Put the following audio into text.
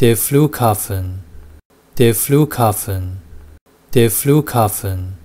der Flughafen, der Flughafen, der Flughafen.